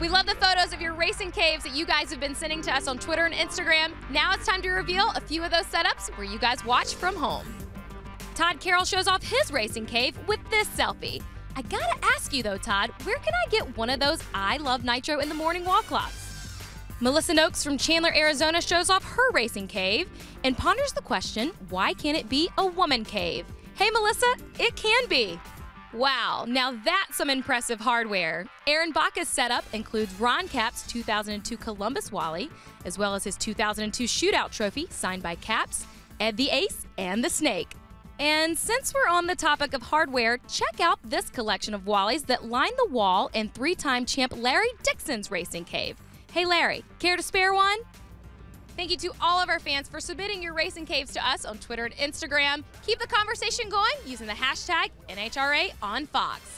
We love the photos of your racing caves that you guys have been sending to us on Twitter and Instagram. Now it's time to reveal a few of those setups where you guys watch from home. Todd Carroll shows off his racing cave with this selfie. I gotta ask you though, Todd, where can I get one of those I Love Nitro in the Morning wall clocks? Melissa Noakes from Chandler, Arizona shows off her racing cave and ponders the question why can't it be a woman cave? Hey, Melissa, it can be. Wow, now that's some impressive hardware. Aaron Baca's setup includes Ron Capps' 2002 Columbus Wally, as well as his 2002 Shootout Trophy signed by Capps, Ed the Ace, and the Snake. And since we're on the topic of hardware, check out this collection of Wallys that line the wall in three time champ Larry Dixon's racing cave. Hey Larry, care to spare one? Thank you to all of our fans for submitting your racing caves to us on Twitter and Instagram. Keep the conversation going using the hashtag NHRA on Fox.